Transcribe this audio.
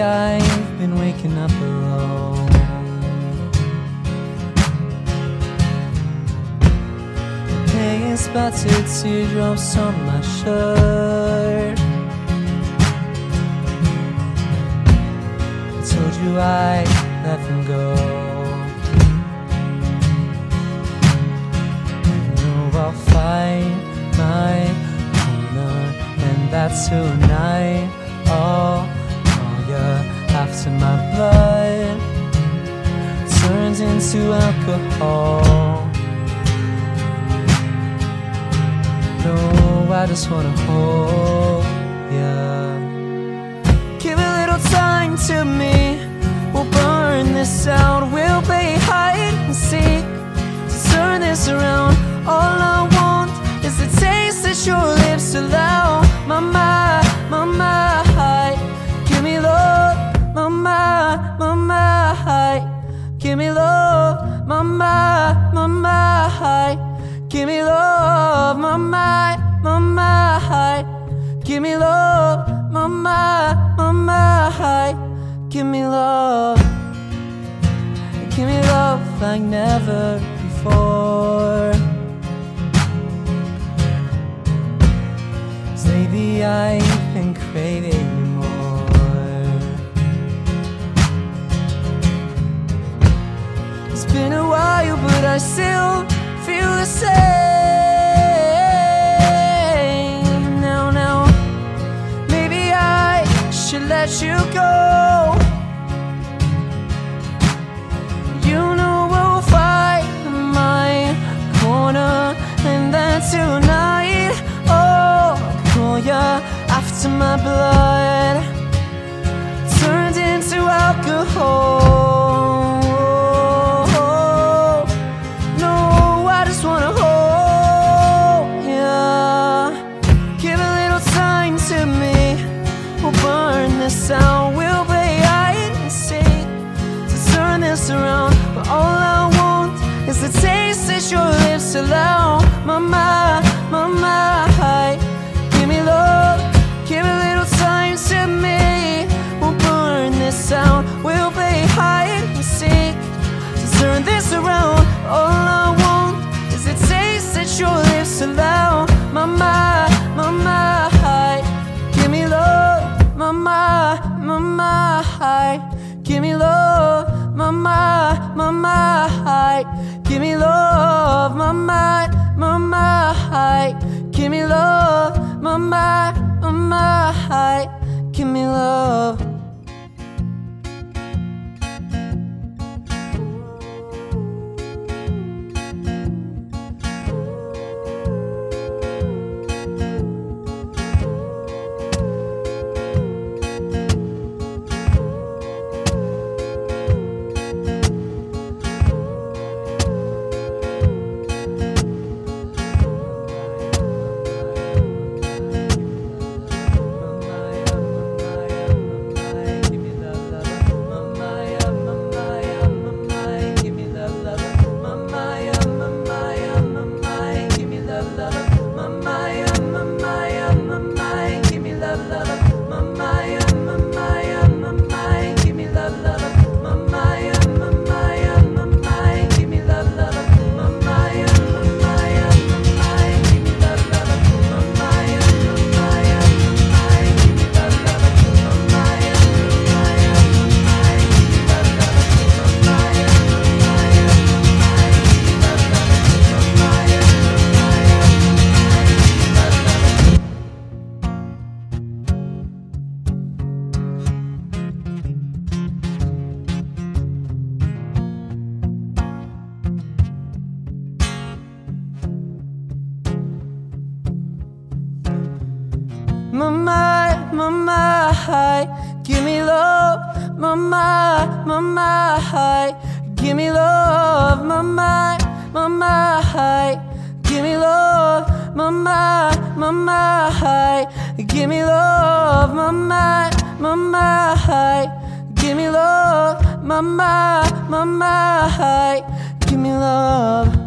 I've been waking up alone. Pain splattered teardrops on my shirt. I told you I let them go. No, I'll fight my corner, and that's tonight. Into alcohol. No, I just wanna hold ya. Give a little time to me. We'll burn this out. We'll play hide and seek to turn this around. All I want is the taste that your lips allow. My my, my my, give me love. My my my, My my, my give me love. My my, my give me love. Give me love like never before. lately I've been craving you more. It's been a while, but I still feel the same. Let you go. You know we'll fight my corner, and then tonight, oh, I'll call ya after my blood your lips allow. My my, my my, give me love. My my, my my, give me love. My my, my my, give me love. My my, my my, give me love. My my, my my, give me love. My, my my, give me love. My my, my give me love. My my, my my, give me love. My my, my my, give me love. My my, my my, give me love. My my, my my, give me love.